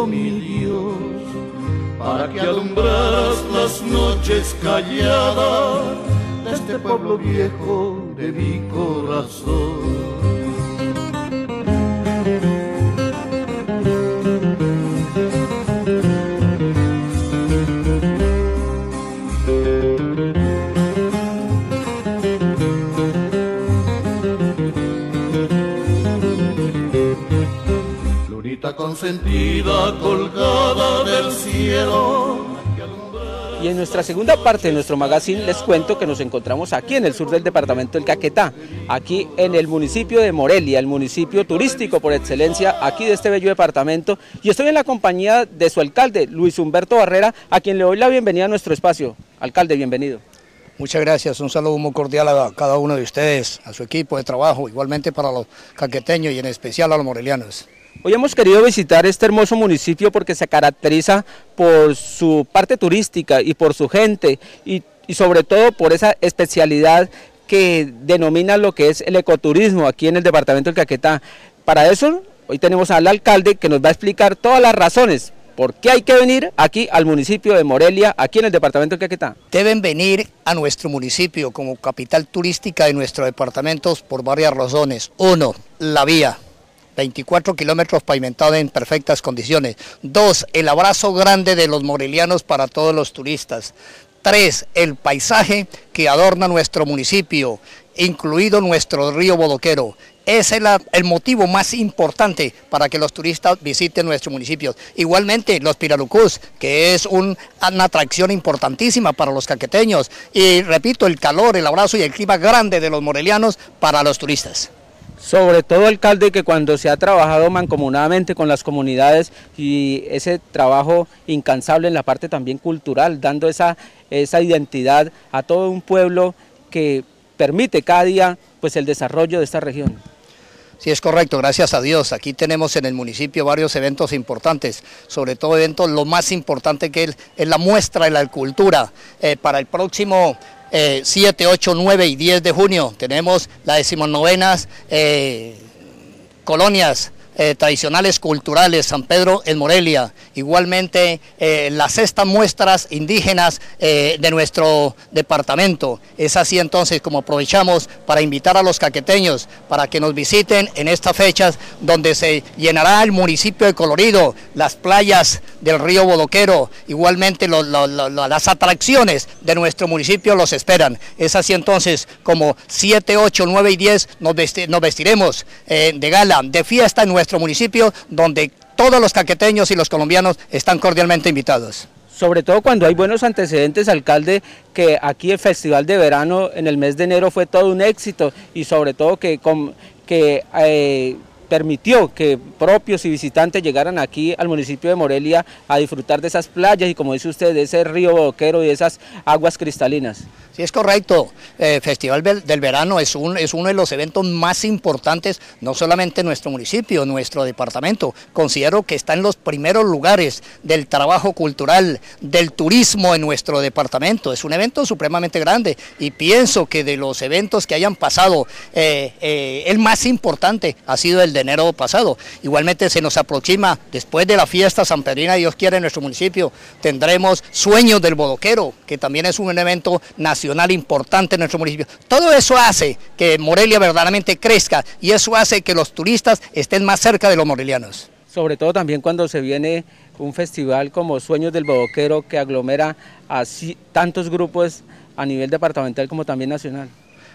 mi Dios, para que alumbraras las noches calladas de este pueblo viejo de mi corazón. Consentida colgada del cielo. Y en nuestra segunda parte de nuestro magazine les cuento que nos encontramos aquí en el sur del departamento del Caquetá, aquí en el municipio de Morelia, el municipio turístico por excelencia aquí de este bello departamento. Y estoy en la compañía de su alcalde, Luis Humberto Barrera, a quien le doy la bienvenida a nuestro espacio. Alcalde, bienvenido. Muchas gracias, un saludo muy cordial a cada uno de ustedes, a su equipo de trabajo, igualmente para los caqueteños y en especial a los morelianos. Hoy hemos querido visitar este hermoso municipio porque se caracteriza por su parte turística y por su gente y, sobre todo por esa especialidad que denomina lo que es el ecoturismo aquí en el departamento del Caquetá. Para eso hoy tenemos al alcalde que nos va a explicar todas las razones por qué hay que venir aquí al municipio de Morelia, aquí en el departamento del Caquetá. Deben venir a nuestro municipio como capital turística de nuestro departamento por varias razones. Uno, la vía. 24 kilómetros pavimentados en perfectas condiciones. Dos, el abrazo grande de los morelianos para todos los turistas. Tres, el paisaje que adorna nuestro municipio, incluido nuestro río Bodoquero. Es el, motivo más importante para que los turistas visiten nuestro municipio. Igualmente los Pirarucús, que es una atracción importantísima para los caqueteños. Y repito, el calor, el abrazo y el clima grande de los morelianos para los turistas sobre todo alcalde que cuando se ha trabajado mancomunadamente con las comunidades y ese trabajo incansable en la parte también cultural, dando esa, esa identidad a todo un pueblo que permite cada día pues el desarrollo de esta región. Sí, es correcto, gracias a Dios. Aquí tenemos en el municipio varios eventos importantes, sobre todo eventos, lo más importante que es, la muestra de la cultura. Eh, para el próximo 7, 8, 9 y 10 de junio. Tenemos las decimonovenas eh, colonias eh, tradicionales culturales, San Pedro en Morelia, igualmente eh, las sextas muestras indígenas eh, de nuestro departamento. Es así entonces como aprovechamos para invitar a los caqueteños para que nos visiten en estas fechas donde se llenará el municipio de Colorido, las playas del río Bodoquero, igualmente las atracciones de nuestro municipio los esperan. Es así entonces como 7, 8, 9 y 10 nos, vestiremos de gala, de fiesta en nuestro municipio, donde todos los caqueteños y los colombianos están cordialmente invitados. Sobre todo cuando hay buenos antecedentes, alcalde, que aquí el Festival de Verano en el mes de enero fue todo un éxito y sobre todo que, que eh, permitió que propios y visitantes llegaran aquí al municipio de Morelia a disfrutar de esas playas y como dice usted, de ese río boquero y de esas aguas cristalinas. Sí, es correcto. Eh, Festival del Verano es, un, es uno de los eventos más importantes, no solamente en nuestro municipio, en nuestro departamento. Considero que está en los primeros lugares del trabajo cultural, del turismo en nuestro departamento. Es un evento supremamente grande y pienso que de los eventos que hayan pasado, eh, eh, el más importante ha sido el de enero pasado. Igualmente se nos aproxima, después de la fiesta San Pedrina, Dios quiere, en nuestro municipio, tendremos Sueños del Bodoquero, que también es un evento nacional importante en nuestro municipio. Todo eso hace que Morelia verdaderamente crezca y eso hace que los turistas estén más cerca de los morelianos. Sobre todo también cuando se viene un festival como Sueños del Bodoquero que aglomera a tantos grupos a nivel departamental como también nacional.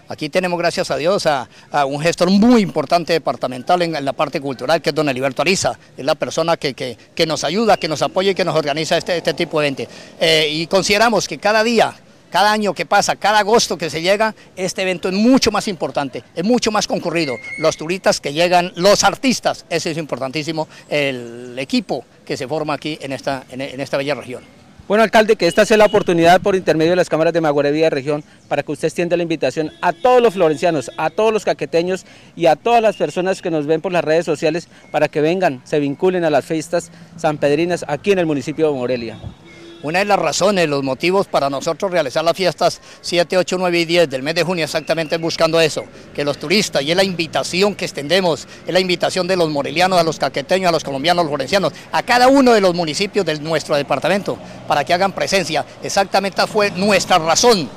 Aquí tenemos, gracias a Dios, a, un gestor muy importante departamental en, la parte cultural, que es don Eliberto Ariza. Es la persona que, nos ayuda, que nos apoya y que nos organiza este, este tipo de eventos. Eh, y consideramos que cada día cada año que pasa, cada agosto que se llega, este evento es mucho más importante, es mucho más concurrido. Los turistas que llegan, los artistas, ese es importantísimo, el equipo que se forma aquí en esta, en esta bella región. Bueno, alcalde, que esta sea la oportunidad por intermedio de las cámaras de Maguarevía de región para que usted extienda la invitación a todos los florencianos, a todos los caqueteños y a todas las personas que nos ven por las redes sociales para que vengan, se vinculen a las fiestas sanpedrinas aquí en el municipio de Morelia. Una de las razones, los motivos para nosotros realizar las fiestas 7, 8, 9 y 10 del mes de junio exactamente buscando eso, que los turistas, y es la invitación que extendemos, es la invitación de los morelianos, a los caqueteños, a los colombianos, a los florencianos, a cada uno de los municipios de nuestro departamento, para que hagan presencia. Exactamente fue nuestra razón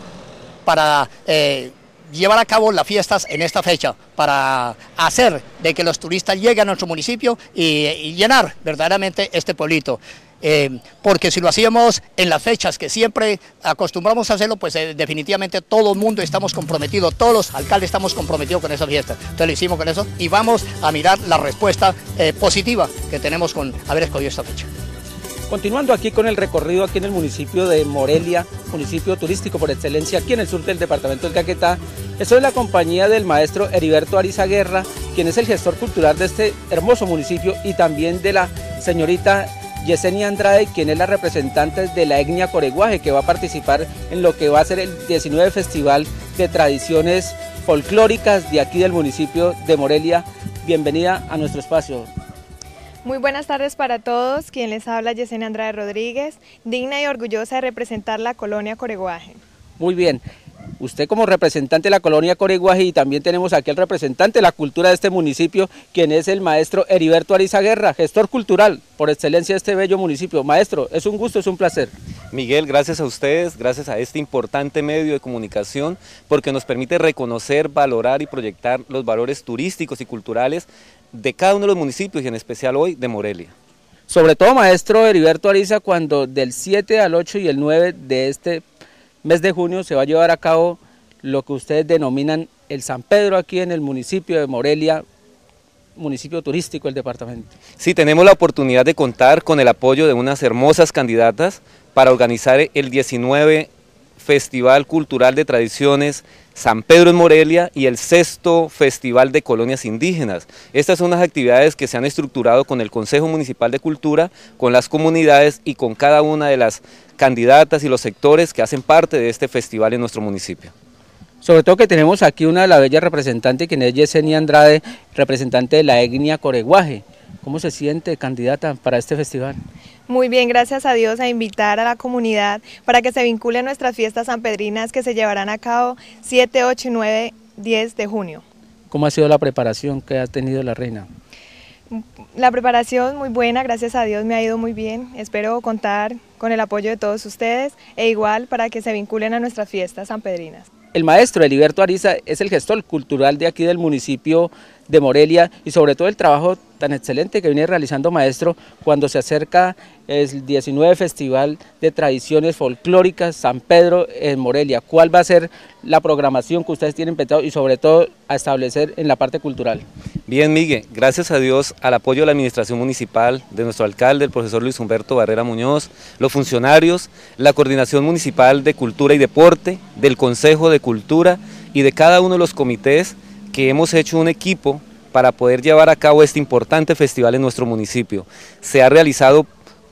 para... Eh, llevar a cabo las fiestas en esta fecha para hacer de que los turistas lleguen a nuestro municipio y, llenar verdaderamente este pueblito. Eh, porque si lo hacíamos en las fechas que siempre acostumbramos a hacerlo, pues eh, definitivamente todo el mundo estamos comprometidos, todos los alcaldes estamos comprometidos con esa fiesta. Entonces lo hicimos con eso y vamos a mirar la respuesta eh, positiva que tenemos con haber escogido esta fecha. Continuando aquí con el recorrido aquí en el municipio de Morelia, municipio turístico por excelencia aquí en el sur del departamento del Caquetá, estoy en la compañía del maestro Heriberto Ariza Guerra, quien es el gestor cultural de este hermoso municipio y también de la señorita Yesenia Andrade, quien es la representante de la etnia Coreguaje, que va a participar en lo que va a ser el 19 Festival de Tradiciones Folclóricas de aquí del municipio de Morelia. Bienvenida a nuestro espacio. Muy buenas tardes para todos, quien les habla Yesenia Andrade Rodríguez, digna y orgullosa de representar la colonia Coreguaje. Muy bien, usted como representante de la colonia Coreguaje y también tenemos aquí al representante de la cultura de este municipio, quien es el maestro Heriberto Arizaguerra, gestor cultural por excelencia de este bello municipio. Maestro, es un gusto, es un placer. Miguel, gracias a ustedes, gracias a este importante medio de comunicación, porque nos permite reconocer, valorar y proyectar los valores turísticos y culturales de cada uno de los municipios y en especial hoy de Morelia. Sobre todo, maestro Heriberto Ariza, cuando del 7 al 8 y el 9 de este mes de junio se va a llevar a cabo lo que ustedes denominan el San Pedro aquí en el municipio de Morelia, municipio turístico del departamento. Sí, tenemos la oportunidad de contar con el apoyo de unas hermosas candidatas para organizar el 19 Festival Cultural de Tradiciones San Pedro en Morelia y el sexto Festival de Colonias Indígenas. Estas son las actividades que se han estructurado con el Consejo Municipal de Cultura, con las comunidades y con cada una de las candidatas y los sectores que hacen parte de este festival en nuestro municipio. Sobre todo que tenemos aquí una de las bellas representantes, quien es Yesenia Andrade, representante de la etnia Coreguaje. ¿Cómo se siente candidata para este festival? Muy bien, gracias a Dios, a invitar a la comunidad para que se vincule a nuestras fiestas sanpedrinas que se llevarán a cabo 7, 8, 9, 10 de junio. ¿Cómo ha sido la preparación que ha tenido la reina? La preparación muy buena, gracias a Dios me ha ido muy bien. Espero contar con el apoyo de todos ustedes e igual para que se vinculen a nuestras fiestas sanpedrinas. El maestro Eliberto Ariza es el gestor cultural de aquí del municipio de Morelia y sobre todo el trabajo tan excelente que viene realizando maestro cuando se acerca el 19 Festival de Tradiciones Folclóricas San Pedro en Morelia. ¿Cuál va a ser la programación que ustedes tienen pensado y sobre todo a establecer en la parte cultural? Bien, Miguel, gracias a Dios, al apoyo de la administración municipal, de nuestro alcalde, el profesor Luis Humberto Barrera Muñoz, los funcionarios, la Coordinación Municipal de Cultura y Deporte, del Consejo de Cultura y de cada uno de los comités que hemos hecho un equipo para poder llevar a cabo este importante festival en nuestro municipio. Se ha realizado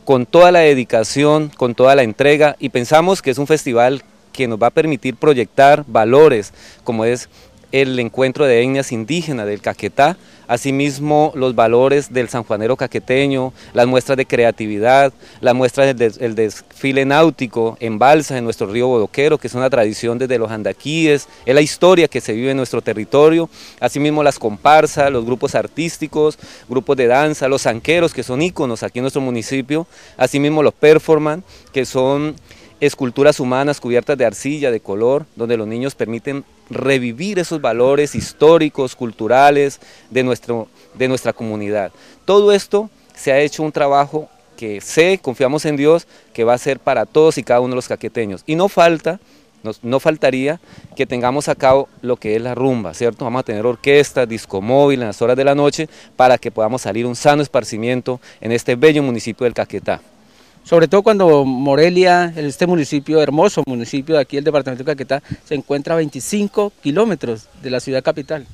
con toda la dedicación, con toda la entrega y pensamos que es un festival que nos va a permitir proyectar valores como es el encuentro de etnias indígenas del Caquetá, asimismo los valores del sanjuanero caqueteño, las muestras de creatividad, las muestras del desfile náutico en balsa en nuestro río Bodoquero, que es una tradición desde los andaquíes, es la historia que se vive en nuestro territorio, asimismo las comparsas, los grupos artísticos, grupos de danza, los zanqueros, que son íconos aquí en nuestro municipio, asimismo los performance, que son esculturas humanas cubiertas de arcilla, de color, donde los niños permiten revivir esos valores históricos, culturales de, nuestro, de nuestra comunidad. Todo esto se ha hecho un trabajo que sé, confiamos en Dios, que va a ser para todos y cada uno de los caqueteños. Y no falta, no, faltaría que tengamos a cabo lo que es la rumba, ¿cierto? Vamos a tener orquesta, disco móvil en las horas de la noche para que podamos salir un sano esparcimiento en este bello municipio del Caquetá sobre todo cuando Morelia, este municipio, hermoso municipio de aquí, el departamento de Caquetá, se encuentra a 25 kilómetros de la ciudad capital.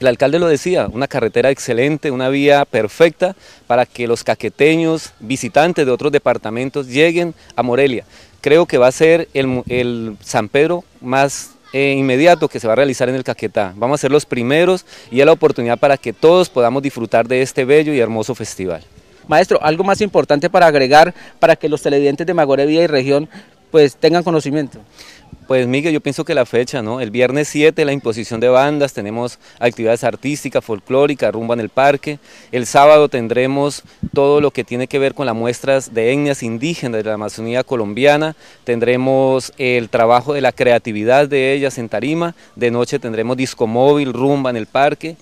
El alcalde lo decía, una carretera excelente, una vía perfecta para que los caqueteños, visitantes de otros departamentos, lleguen a Morelia. Creo que va a ser el, San Pedro más eh, inmediato que se va a realizar en el Caquetá. Vamos a ser los primeros y es la oportunidad para que todos podamos disfrutar de este bello y hermoso festival. Maestro, algo más importante para agregar para que los televidentes de Magorevía y región pues tengan conocimiento. Pues Miguel, yo pienso que la fecha, ¿no? El viernes 7 la imposición de bandas, tenemos actividades artísticas, folclóricas, rumba en el parque. El sábado tendremos todo lo que tiene que ver con las muestras de etnias indígenas de la Amazonía colombiana. Tendremos el trabajo de la creatividad de ellas en Tarima. De noche tendremos disco móvil, rumba en el parque.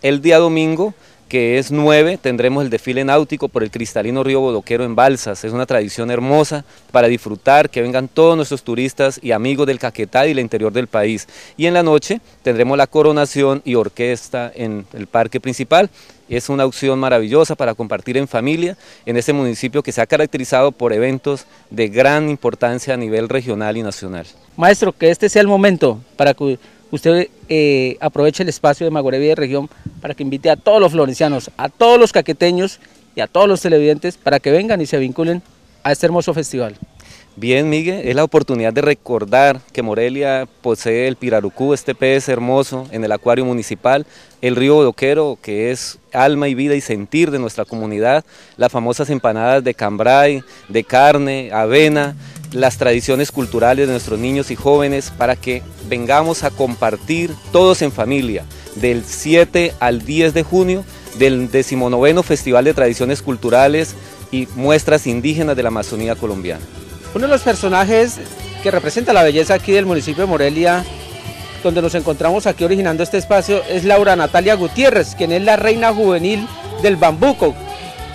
El día domingo que es 9, tendremos el desfile náutico por el cristalino río Bodoquero en Balsas. Es una tradición hermosa para disfrutar, que vengan todos nuestros turistas y amigos del Caquetá y el interior del país. Y en la noche tendremos la coronación y orquesta en el parque principal. Es una opción maravillosa para compartir en familia en este municipio que se ha caracterizado por eventos de gran importancia a nivel regional y nacional. Maestro, que este sea el momento para que usted eh, aproveche el espacio de Magorevía de región para que invite a todos los florencianos, a todos los caqueteños y a todos los televidentes para que vengan y se vinculen a este hermoso festival. Bien, Miguel, es la oportunidad de recordar que Morelia posee el pirarucú, este pez hermoso en el acuario municipal, el río Bodoquero, que es alma y vida y sentir de nuestra comunidad, las famosas empanadas de cambray, de carne, avena, las tradiciones culturales de nuestros niños y jóvenes para que vengamos a compartir todos en familia del 7 al 10 de junio del 19 Festival de Tradiciones Culturales y Muestras Indígenas de la Amazonía Colombiana. Uno de los personajes que representa la belleza aquí del municipio de Morelia, donde nos encontramos aquí originando este espacio, es Laura Natalia Gutiérrez, quien es la reina juvenil del bambuco,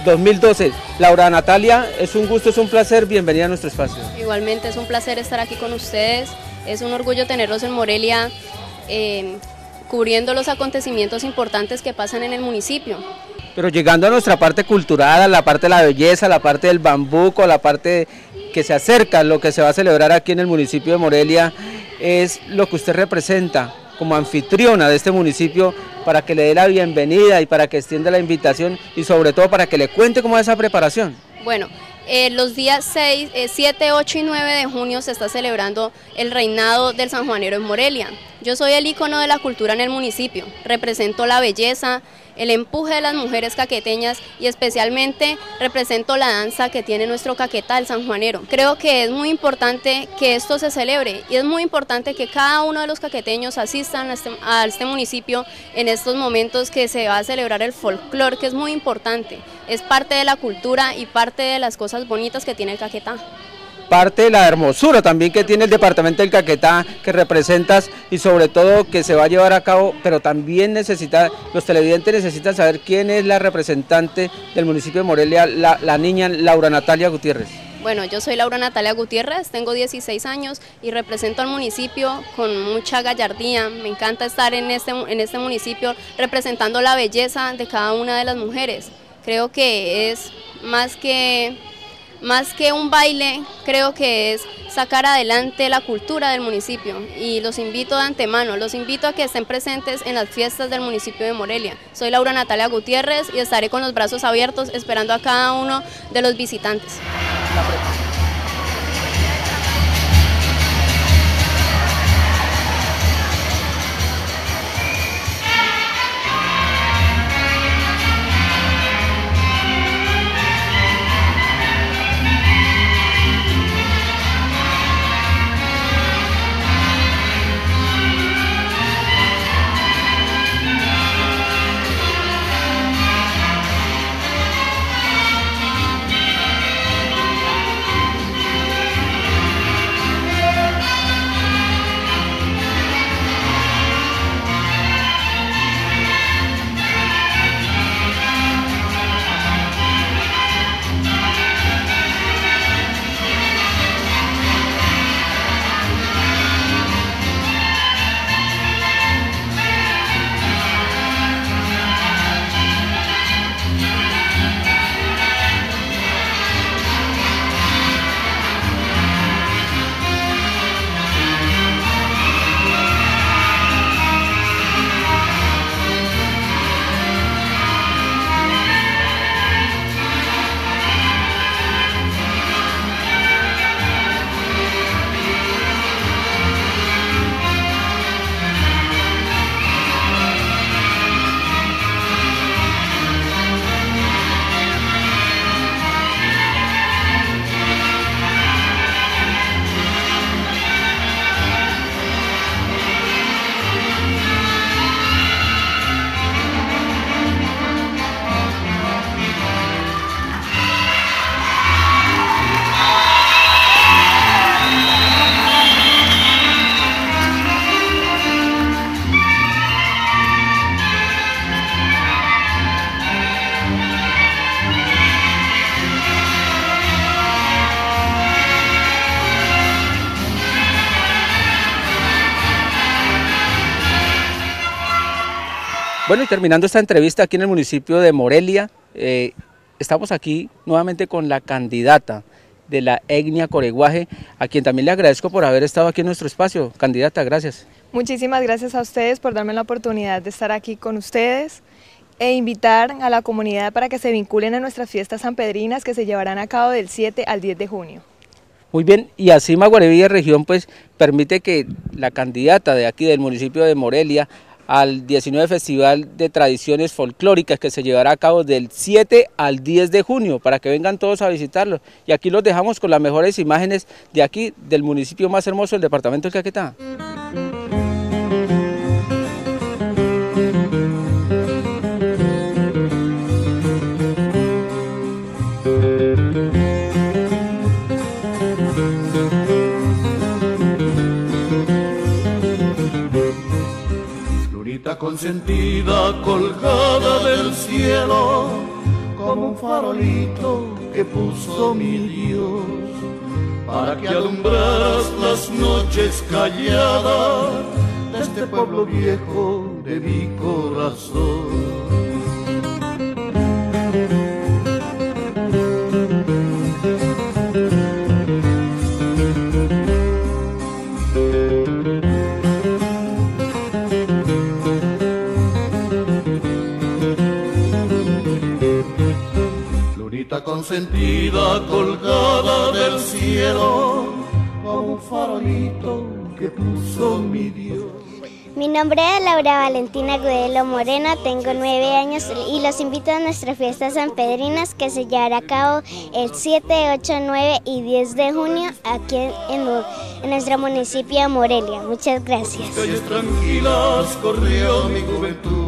2012. Laura Natalia, es un gusto, es un placer, bienvenida a nuestro espacio. Igualmente es un placer estar aquí con ustedes, es un orgullo tenerlos en Morelia eh, cubriendo los acontecimientos importantes que pasan en el municipio. Pero llegando a nuestra parte cultural, a la parte de la belleza, a la parte del bambuco, a la parte que se acerca a lo que se va a celebrar aquí en el municipio de Morelia, es lo que usted representa como anfitriona de este municipio para que le dé la bienvenida y para que extienda la invitación y sobre todo para que le cuente cómo es esa preparación. Bueno, eh, los días 6, 7, 8 y 9 de junio se está celebrando el reinado del San Juanero en Morelia. Yo soy el icono de la cultura en el municipio, represento la belleza, el empuje de las mujeres caqueteñas y especialmente represento la danza que tiene nuestro caqueta, el sanjuanero. Creo que es muy importante que esto se celebre y es muy importante que cada uno de los caqueteños asistan a este, a este municipio en estos momentos que se va a celebrar el folclore, que es muy importante. Es parte de la cultura y parte de las cosas bonitas que tiene el caquetá parte de la hermosura también que tiene el departamento del Caquetá, que representas y sobre todo que se va a llevar a cabo, pero también necesita, los televidentes necesitan saber quién es la representante del municipio de Morelia, la, niña Laura Natalia Gutiérrez. Bueno, yo soy Laura Natalia Gutiérrez, tengo 16 años y represento al municipio con mucha gallardía. Me encanta estar en este, en este municipio representando la belleza de cada una de las mujeres. Creo que es más que más que un baile, creo que es sacar adelante la cultura del municipio y los invito de antemano, los invito a que estén presentes en las fiestas del municipio de Morelia. Soy Laura Natalia Gutiérrez y estaré con los brazos abiertos esperando a cada uno de los visitantes. Bueno, y terminando esta entrevista aquí en el municipio de Morelia, eh, estamos aquí nuevamente con la candidata de la etnia Coreguaje, a quien también le agradezco por haber estado aquí en nuestro espacio. Candidata, gracias. Muchísimas gracias a ustedes por darme la oportunidad de estar aquí con ustedes e invitar a la comunidad para que se vinculen a nuestras fiestas sanpedrinas que se llevarán a cabo del 7 al 10 de junio. Muy bien, y así Maguarevilla Región pues permite que la candidata de aquí del municipio de Morelia al 19 Festival de Tradiciones Folclóricas que se llevará a cabo del 7 al 10 de junio para que vengan todos a visitarlo. Y aquí los dejamos con las mejores imágenes de aquí, del municipio más hermoso del departamento de Caquetá. Consentida colgada del cielo como un farolito que puso mi Dios para que alumbras las noches calladas de este pueblo viejo de mi corazón. Consentida colgada del cielo como un farolito que puso mi Dios. Mi nombre es Laura Valentina Gudelo Morena, tengo nueve años y los invito a nuestra fiesta sanpedrinas que se llevará a cabo el 7, 8, 9 y 10 de junio aquí en, en nuestro municipio de Morelia. Muchas gracias. tranquilas corrió mi juventud